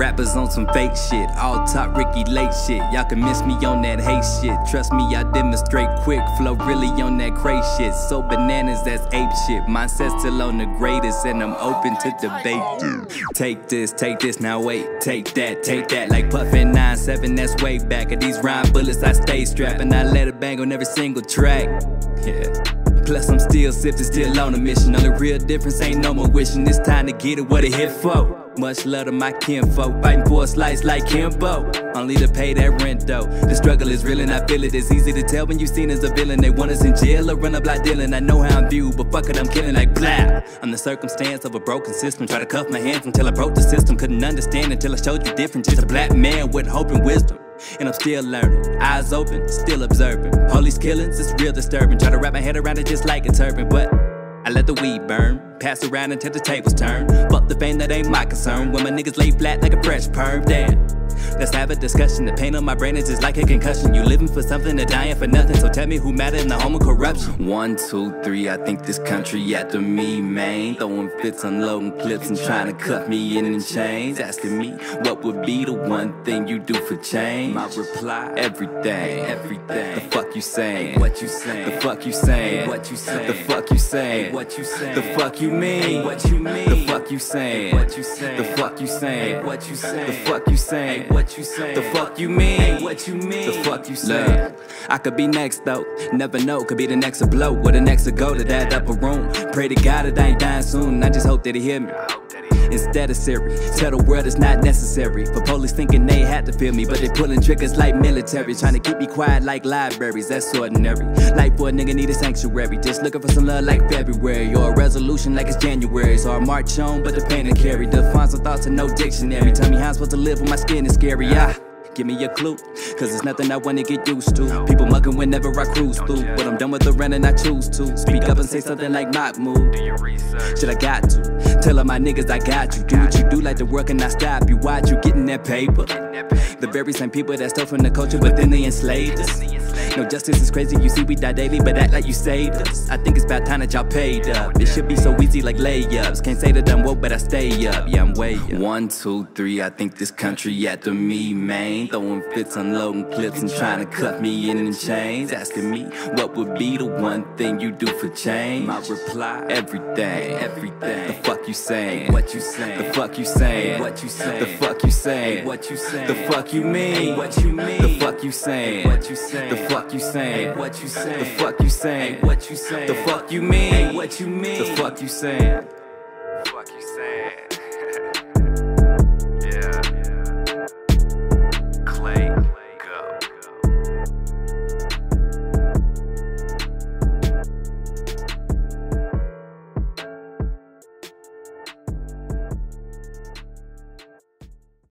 rappers on some fake shit. All top Ricki Lake shit. Y'all can miss me on that hate shit. Trust me, I demonstrate quick flow, really on that crazy shit. So bananas, that's ape shit. Mindset still on the greatest, and I'm open to debate. Take this, take this, now wait. Take that, take that. Like Puff in 9-7, that's way back. Of these rhyme bullets, I stay strapped, and I let it bang on every single track. Yeah. Plus I'm still sifting, still on a mission. Only real difference ain't no more wishing. It's time to get it what it hit for. Much love to my kinfolk, fighting for a slice like Kimbo. Only to pay that rent though. The struggle is real and I feel it. It's easy to tell when you seen as a villain. They want us in jail or run up like Dylan. I know how I'm viewed, but fuck it, I'm killing like blah. I'm the circumstance of a broken system. Try to cuff my hands until I broke the system. Couldn't understand until I showed you different. Just a black man with hope and wisdom. And I'm still learning, eyes open, still observing. Police killings, it's real disturbing. Try to wrap my head around it just like a turban, but I let the weed burn, pass around until the tables turn. The fame, that ain't my concern. When my niggas lay flat like a fresh perm, damn. Let's have a discussion. The pain on my brain is just like a concussion. You living for something and dying for nothing. So tell me who matter in the home of corruption. One, two, three. I think this country after me, man. Throwing fits, unloading clips, and trying to cut me in in chains. Asking me what would be the one thing you do for change. My reply: everything, everything. The fuck you saying? What you saying? The fuck you saying? What you saying? The fuck you saying? What you saying? The fuck you mean? What you mean? The fuck you saying? What you saying? The fuck you saying? What you saying? The fuck you saying? What you saying? The fuck you mean? What you mean? The fuck you saying? I could be next though, never know. Could be the next to blow, or the next to go to that upper room. Pray to God that I ain't dying soon. I just hope that he hear me instead of Siri. Tell the world it's not necessary. For police thinking they had to feel me, but they pulling triggers like military. Trying to keep me quiet like libraries, that's ordinary. Life for a nigga need a sanctuary. Just looking for some love like February, or a resolution like it's January. So I march on, but the pain and carry. Define some thoughts in no dictionary. Tell me how I'm supposed to live when my skin is scary. Ah. Give me a clue, cause it's nothing I wanna get used to. People mugging whenever I cruise through, but I'm done with the run and I choose to. Speak up and say something like Mahmoud. Shit, I got to. Tell all my niggas I got you. Do what you do, like the work and I stop you. Watch you getting that paper. The very same people that stole from the culture, but then they enslaved us. No justice is crazy, you see we die daily, but act like you saved us. I think it's about time that y'all paid up. It should be so easy like layups. Can't say that I'm woke, but I stay up. Yeah, I'm way up. One, two, three, I think this country after me, man. Throwing fits, unloading clips, and trying to cut me in in chains. Asking me what would be the one thing you do for change. My reply, everything, everything. The fuck you saying? What you saying? The fuck you saying? What you saying? The fuck you saying? What you saying? The fuck you mean? What you mean? The fuck you saying? What you saying? The fuck you saying? What you saying? The fuck you saying? What you saying? The fuck you mean? What you mean? The fuck you saying?